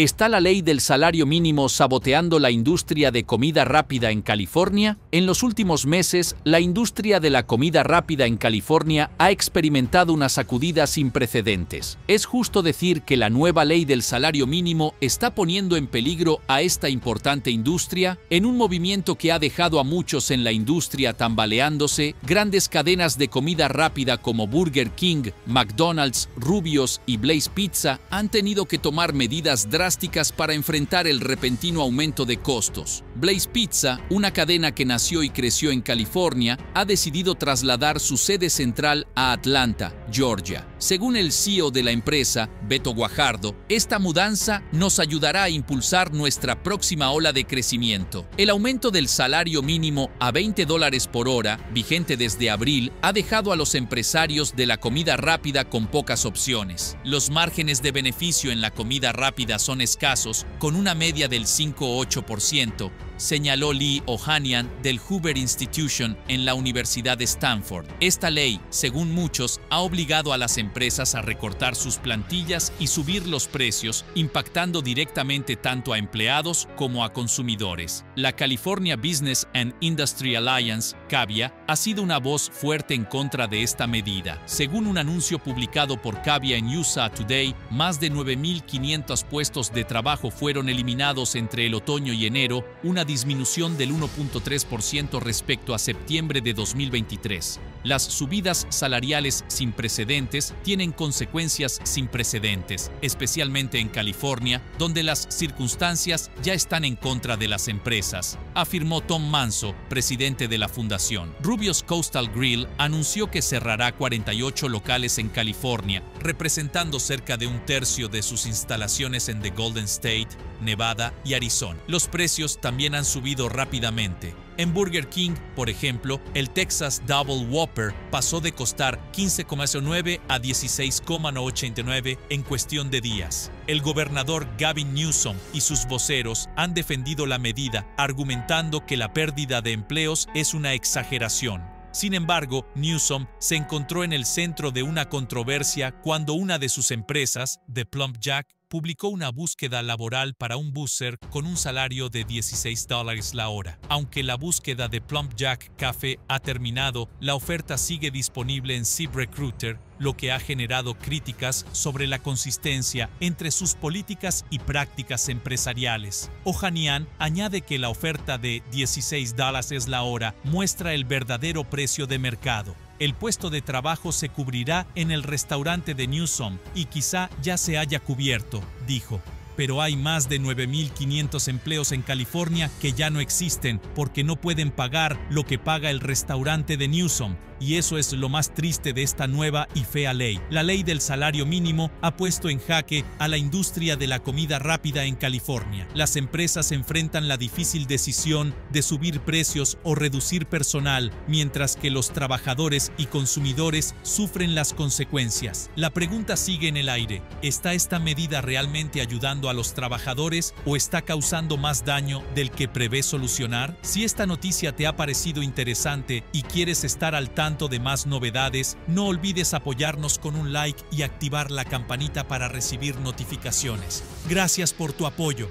¿Está la ley del salario mínimo saboteando la industria de comida rápida en California? En los últimos meses, la industria de la comida rápida en California ha experimentado una sacudida sin precedentes. Es justo decir que la nueva ley del salario mínimo está poniendo en peligro a esta importante industria en un movimiento que ha dejado a muchos en la industria tambaleándose. Grandes cadenas de comida rápida como Burger King, McDonald's, Rubios y Blaze Pizza han tenido que tomar medidas drásticas para enfrentar el repentino aumento de costos. Blaze Pizza, una cadena que nació y creció en California, ha decidido trasladar su sede central a Atlanta, Georgia. Según el CEO de la empresa, Beto Guajardo, esta mudanza nos ayudará a impulsar nuestra próxima ola de crecimiento. El aumento del salario mínimo a 20 dólares por hora, vigente desde abril, ha dejado a los empresarios de la comida rápida con pocas opciones. Los márgenes de beneficio en la comida rápida son escasos, con una media del 5-8%, señaló Lee Ohanian del Hoover Institution en la Universidad de Stanford. Esta ley, según muchos, ha obligado a las empresas a recortar sus plantillas y subir los precios, impactando directamente tanto a empleados como a consumidores. La California Business and Industry Alliance, CAVIA, ha sido una voz fuerte en contra de esta medida. Según un anuncio publicado por CAVIA en USA Today, más de 9.500 puestos de trabajo fueron eliminados entre el otoño y enero, una disminución del 1.3% respecto a septiembre de 2023. Las subidas salariales sin precedentes tienen consecuencias sin precedentes, especialmente en California, donde las circunstancias ya están en contra de las empresas, afirmó Tom Manso, presidente de la fundación. Rubio's Coastal Grill anunció que cerrará 48 locales en California, representando cerca de un tercio de sus instalaciones en The Golden State, Nevada y Arizona. Los precios también han subido rápidamente. En Burger King, por ejemplo, el Texas Double Whopper pasó de costar 15,09 a 16,89 en cuestión de días. El gobernador Gavin Newsom y sus voceros han defendido la medida, argumentando que la pérdida de empleos es una exageración. Sin embargo, Newsom se encontró en el centro de una controversia cuando una de sus empresas, The Plump Jack, publicó una búsqueda laboral para un busser con un salario de 16 dólares la hora. Aunque la búsqueda de Plump Jack Café ha terminado, la oferta sigue disponible en ZipRecruiter, lo que ha generado críticas sobre la consistencia entre sus políticas y prácticas empresariales. Ohanian añade que la oferta de 16 dólares la hora muestra el verdadero precio de mercado el puesto de trabajo se cubrirá en el restaurante de Newsom y quizá ya se haya cubierto, dijo pero hay más de 9.500 empleos en California que ya no existen porque no pueden pagar lo que paga el restaurante de Newsom. Y eso es lo más triste de esta nueva y fea ley. La ley del salario mínimo ha puesto en jaque a la industria de la comida rápida en California. Las empresas enfrentan la difícil decisión de subir precios o reducir personal, mientras que los trabajadores y consumidores sufren las consecuencias. La pregunta sigue en el aire. ¿Está esta medida realmente ayudando a los trabajadores o está causando más daño del que prevé solucionar? Si esta noticia te ha parecido interesante y quieres estar al tanto de más novedades, no olvides apoyarnos con un like y activar la campanita para recibir notificaciones. Gracias por tu apoyo.